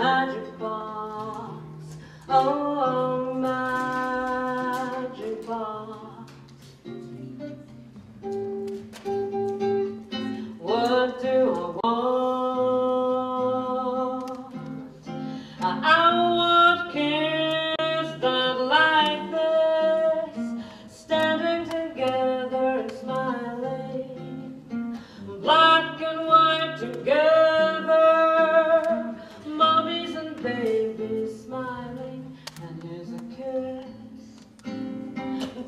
magic box. Oh, oh magic box. What do I want?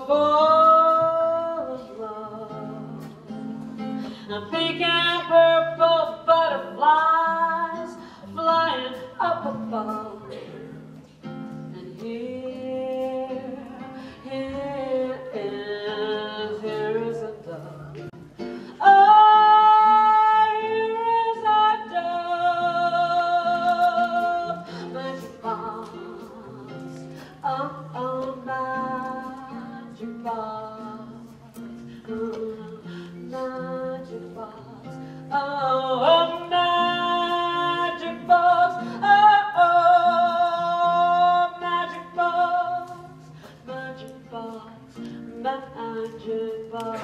of love. I'm thinking purple butterflies flying up above. goodbye.